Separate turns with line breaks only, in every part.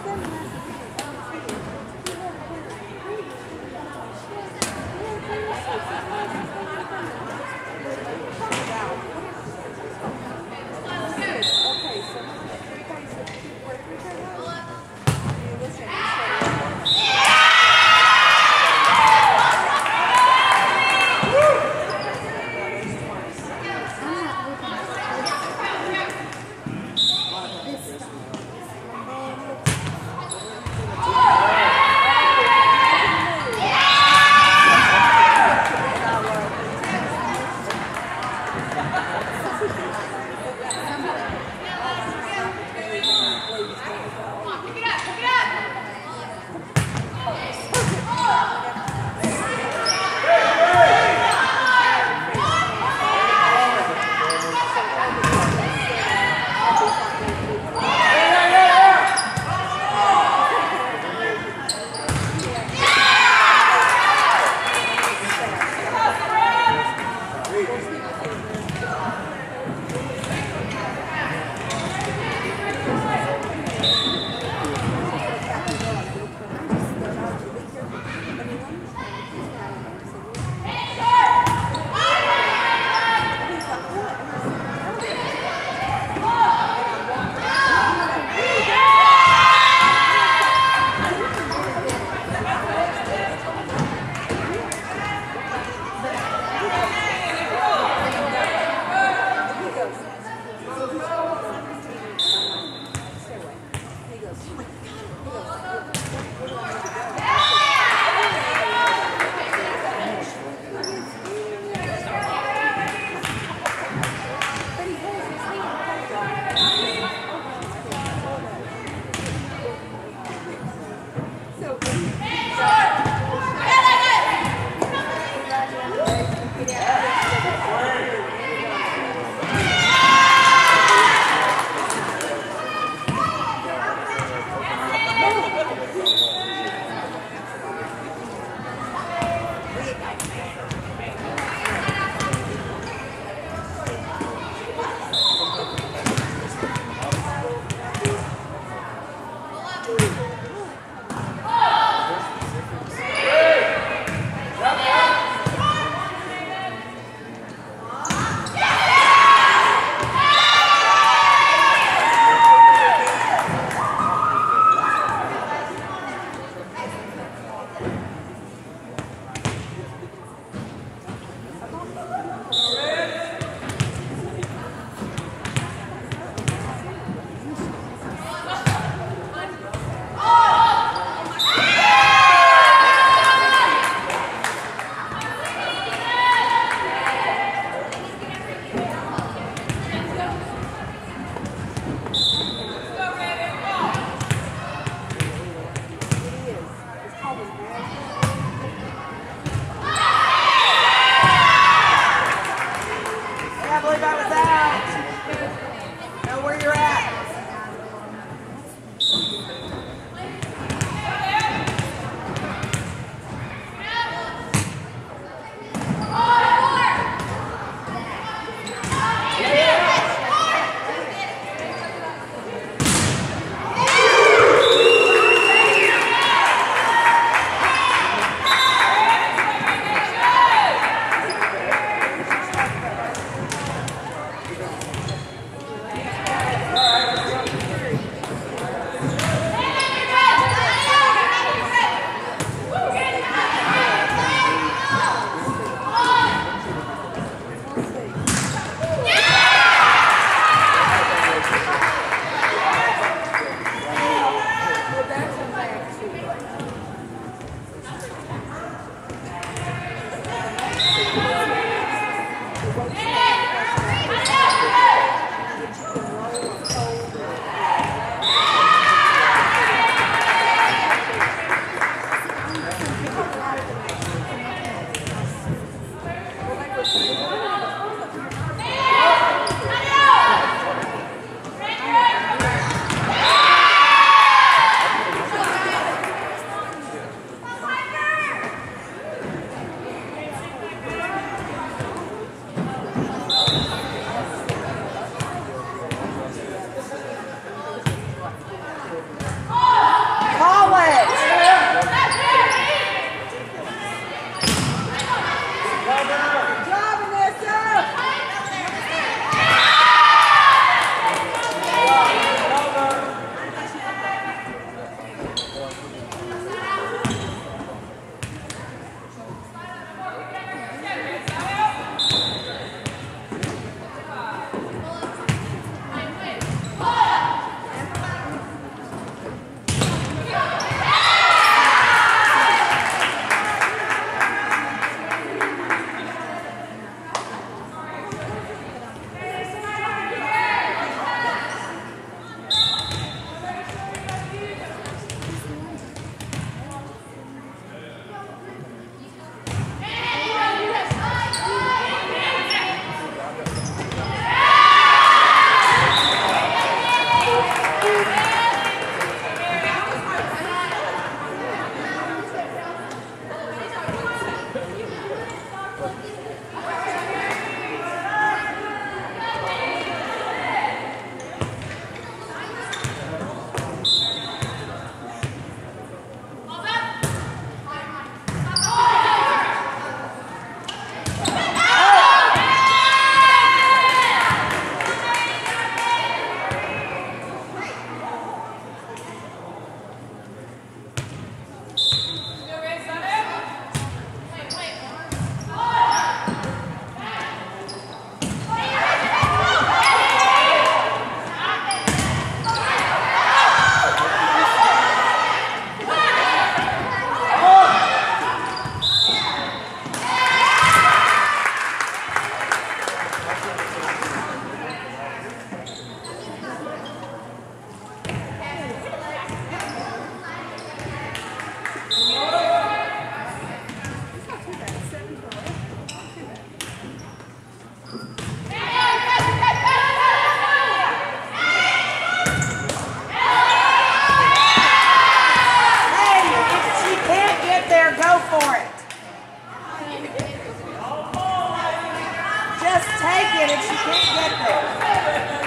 Oh! For it. Just take it if she can't get there.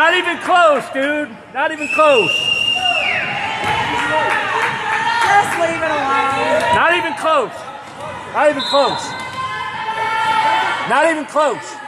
Not even close, dude. Not even close.
Just leave it alone.
Not even close. Not even close. Not even close.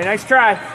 Hey, nice try.